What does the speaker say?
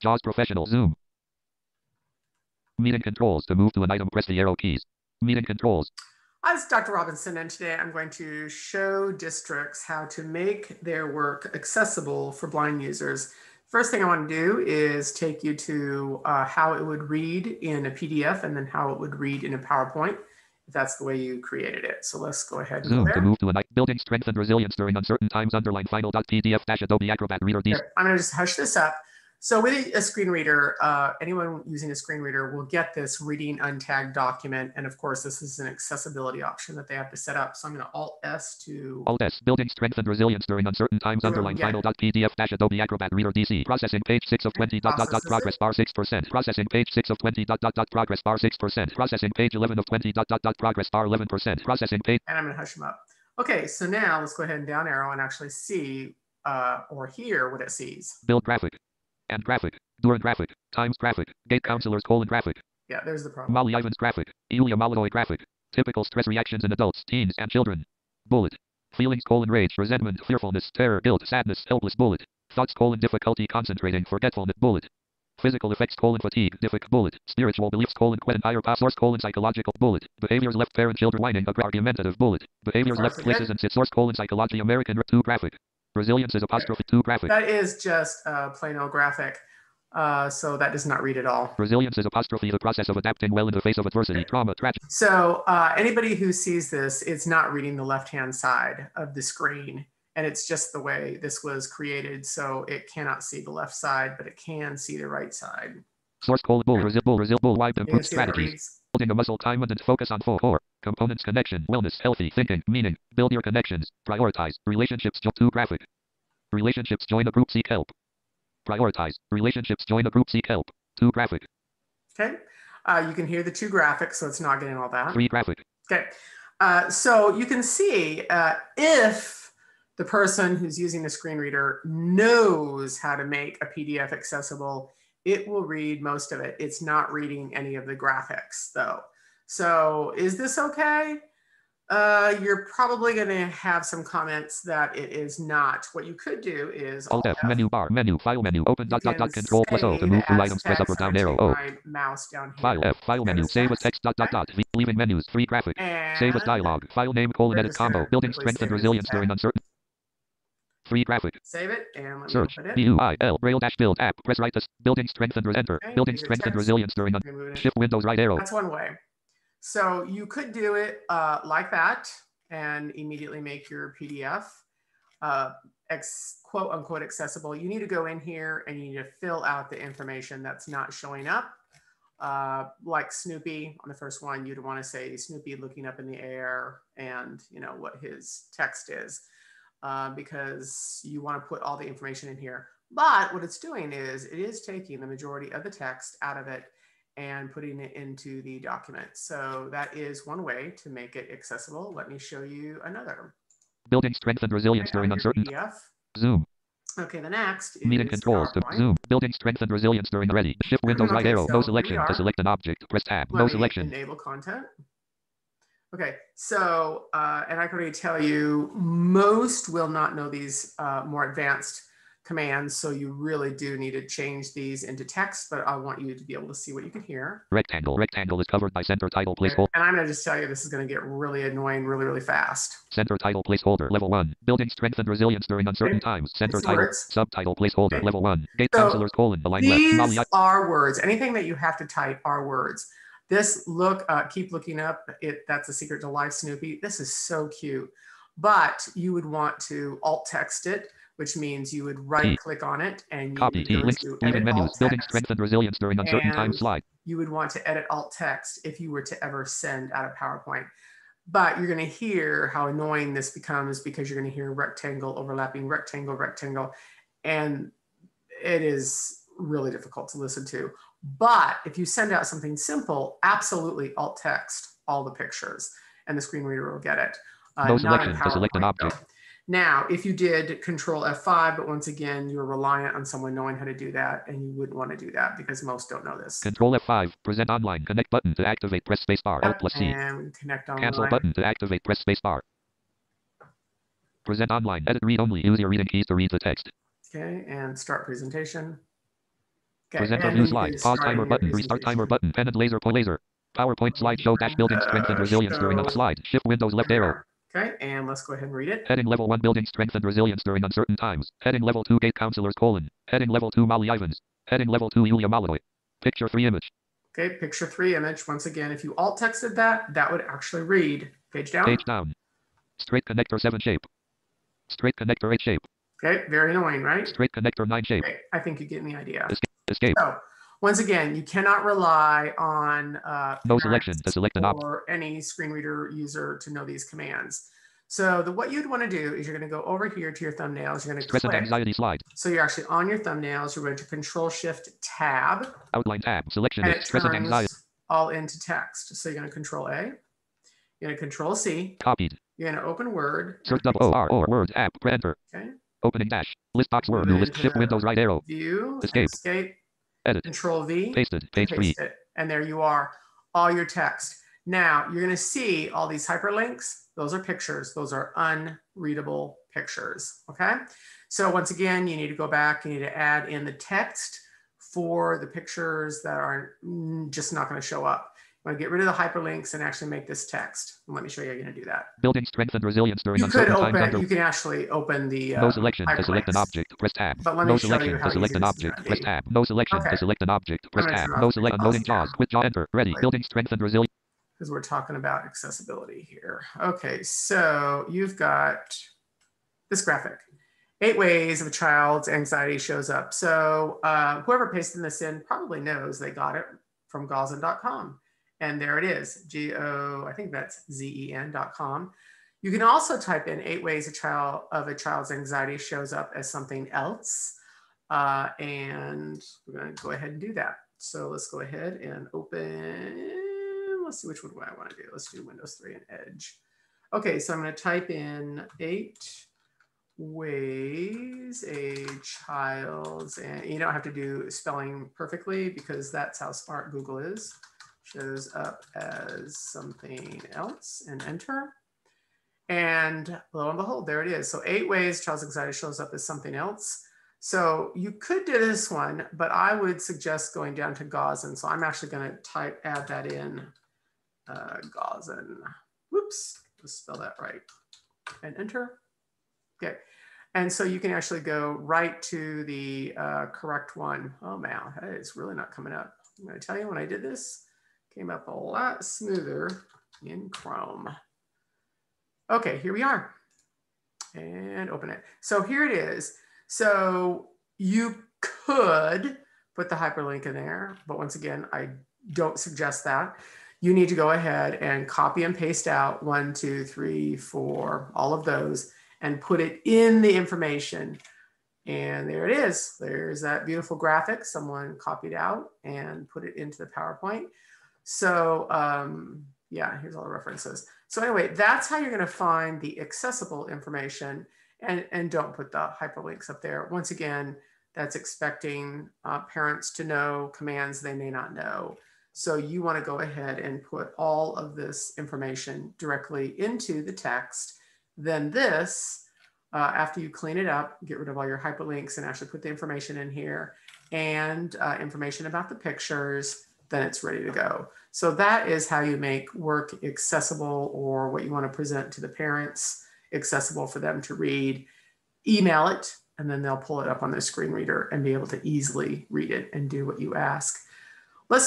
JAWS Professional. Zoom. Meeting controls. To move to an item, press the arrow keys. Meeting controls. Hi, it's Dr. Robinson, and today I'm going to show districts how to make their work accessible for blind users. First thing I want to do is take you to uh, how it would read in a PDF and then how it would read in a PowerPoint, if that's the way you created it. So let's go ahead and Zoom. To move to item. Building strength and resilience during uncertain times. Underline final.pdf dash Adobe Acrobat Reader. I'm going to just hush this up. So with a screen reader, uh, anyone using a screen reader will get this reading untagged document. And of course, this is an accessibility option that they have to set up. So I'm going to Alt S to Alt S. Building strength and resilience during uncertain times. Underline yeah. final.pdf dash Adobe Acrobat Reader. DC. Processing page 6 of 20. Dot, dot, dot, progress bar 6%. Processing page 6 of 20. Dot, dot, dot, progress bar 6%. Processing page 11 of 20. Dot, dot, dot, progress bar 11%. Processing page. and I'm going to hush them up. Okay, so now let's go ahead and down arrow and actually see uh, or hear what it sees. Build graphic. And graphic. Duran graphic. Times graphic. Gate counselors colon graphic. Yeah, there's the problem. Molly Ivans graphic. Ilya Malinoy graphic. Typical stress reactions in adults, teens, and children. Bullet. Feelings colon rage, resentment, fearfulness, terror, guilt, sadness, helpless bullet. Thoughts colon difficulty concentrating, forgetfulness bullet. Physical effects colon fatigue, diffic bullet. Spiritual beliefs colon quen higher power source colon psychological bullet. Behaviors left parent children whining argumentative bullet. Behaviors left places and sit source colon psychology American r- two graphic. Resilience is apostrophe two graphic. That is just uh, plain old graphic. Uh, so that does not read at all. Resilience is apostrophe the process of adapting well in the face of adversity, trauma, tragedy. So uh, anybody who sees this, it's not reading the left-hand side of the screen. And it's just the way this was created. So it cannot see the left side, but it can see the right side. Source colon bull, resil bull, resil bull, wide You can improve see how it strategies. Building a muscle time and focus on four, four components connection, wellness, healthy, thinking, meaning, build your connections, prioritize, relationships, jo- two graphic. Relationships, join a group, seek help. Prioritize, relationships, join a group, seek help. Two graphic, Okay. Uh, you can hear the two graphics, so it's not getting all that. three graphic, Okay. Uh, so you can see uh, if the person who's using the screen reader knows how to make a PDF accessible, it will read most of it. It's not reading any of the graphics though. So is this okay? Uh, you're probably going to have some comments that it is not. What you could do is Alt F, F. menu bar, menu, file menu, open dot dot dot control plus O to move through items, press up or down arrow, O. My mouse down here. File F, file menu, save as text, dot dot dot, leaving menus, three graphic, save as dialogue, file name colon edit combo, building strength and save it as resilience during uncertain. Three graphic, Save it and let me search, open it. B U I L, braille dash build app, press right, this, building strength and enter, Okay, building strength and resilience during un- shift Windows right arrow. That's one way. So you could do it uh, like that and immediately make your PDF uh, quote unquote accessible. You need to go in here and you need to fill out the information that's not showing up. Uh, like Snoopy on the first one, you'd want to say Snoopy looking up in the air and you know what his text is uh, because you want to put all the information in here. But what it's doing is it is taking the majority of the text out of it and putting it into the document. So that is one way to make it accessible. Let me show you another. Building strength and resilience during uncertain. PDF. Zoom. Okay, the next Meeting controls to zoom. Building strength and resilience during ready. Shift Windows right Okay, arrow. so No selection. To select an object, press tab. Let No selection. Enable content. Okay, so, uh, and I can already tell you, most will not know these uh, more advanced commands. So you really do need to change these into text, but I want you to be able to see what you can hear. Rectangle. Rectangle is covered by center title placeholder. And I'm gonna just tell you, this is gonna get really annoying really, really fast. Center title placeholder. Level one. Building strength and resilience during uncertain Okay. times. Center These title. words. Subtitle placeholder. Okay. Level one. Gate So, counselors colon. Align left. These Molly. are words. Anything that you have to type are words. This look, uh, keep looking up. It that's a secret to life, Snoopy. This is so cute. But you would want to alt text it, which means you would right click on it and you Copy. would Links. edit menus. Building strength and resilience during uncertain times. And- Slide. You would want to edit alt text if you were to ever send out a PowerPoint. But you're going to hear how annoying this becomes because you're going to hear rectangle overlapping rectangle rectangle, and it is really difficult to listen to. But if you send out something simple, absolutely alt text all the pictures, and the screen reader will get it. Uh, No selection to select an object. though. Now, if you did Control F5, but once again, you're reliant on someone knowing how to do that, and you wouldn't want to do that because most don't know this. Control F5. Present online. Connect button to activate. Press space bar. Alt plus C. And connect Cancel button to activate. Press space bar. Present online. Edit read only. Use your reading keys to read the text. Okay, and start presentation. Okay, Present or view slide. Pause timer button. Restart timer button. Pen laser. Point laser. PowerPoint slideshow dash building strength and Uh, resilience during a slide. Shift Windows left arrow. Okay, and let's go ahead and read it. Heading level 1 building strength and resilience during uncertain times. Heading level 2 gate counselors colon. Heading level 2 Molly Ivans. Heading level 2 Yulia Maladoy. Picture 3 image. Okay, picture three image. Once again, if you alt texted that, that would actually read page down. Page down. Straight connector 7 shape. Straight connector 8 shape. Okay, very annoying, right? Straight connector 9 shape. Okay, I think you're getting the idea. Escape. So, once again, you cannot rely on uh, No selection to select an op. or any screen reader user to know these commands. So, the, what you'd want to do is you're going to go over here to your thumbnails. You're going to Stress click. anxiety slide. So, you're actually on your thumbnails. You're going to Control Shift Tab, Outline tab. Selection and it stress and anxiety. turns all into text. So, you're going to Control A. You're going to Control C. Copied. You're going to open Word. Search double O R or words app. Enter. Okay. Opening dash. List box word. New list. Shift Windows right arrow. View. Escape. Escape. Edit. Control V. Pasted. Page 3. paste it. And there you are, all your text. Now you're going to see all these hyperlinks. Those are pictures. Those are unreadable pictures. Okay. So once again, you need to go back. You need to add in the text for the pictures that are just not going to show up. You want to get rid of the hyperlinks and actually make this text. And let me show you how you're going to do that. Building strength and resilience during You could uncertain times open. You can actually open the uh, No selection to select an object. Press tab. But let me No show you selection how to select an object. Press tab. No selection Okay. to select an object. Press tab. No select. mouse Loading jaws. Quit jaw. Enter. Ready. Right. Building strength and resilience. because we're talking about accessibility here. Okay, so you've got this graphic. Eight ways of a child's anxiety shows up. So uh, whoever pasted this in probably knows they got it from GoZen.com. And there it is, G-O, I think that's Z-E-N.com. You can also type in eight ways a child of a child's anxiety shows up as something else. Uh, and we're gonna go ahead and do that. So let's go ahead and open, let's see which one I wanna do. Let's do Windows 3 and Edge. Okay, so I'm gonna type in eight ways a child's, and you don't have to do spelling perfectly because that's how smart Google is. Shows up as something else and enter. And lo and behold, there it is. So eight ways child's anxiety shows up as something else. So you could do this one, but I would suggest going down to GoZen. So I'm actually going to type, add that in uh, GoZen. Whoops, let's spell that right. And enter. Okay. And so you can actually go right to the uh, correct one. Oh man, is really not coming up. I'm to tell you when I did this, came up a lot smoother in Chrome. Okay, here we are. And open it. So here it is. So you could put the hyperlink in there, but once again, I don't suggest that. You need to go ahead and copy and paste out one, two, three, four, all of those, and put it in the information. And there it is. There's that beautiful graphic someone copied out and put it into the PowerPoint. So um, yeah, here's all the references. So anyway, that's how you're going to find the accessible information and, and don't put the hyperlinks up there. Once again, that's expecting uh, parents to know commands they may not know. So you want to go ahead and put all of this information directly into the text. Then this, uh, after you clean it up, get rid of all your hyperlinks and actually put the information in here and uh, information about the pictures, then it's ready to go. So that is how you make work accessible or what you want to present to the parents accessible for them to read. Email it, and then they'll pull it up on their screen reader and be able to easily read it and do what you ask.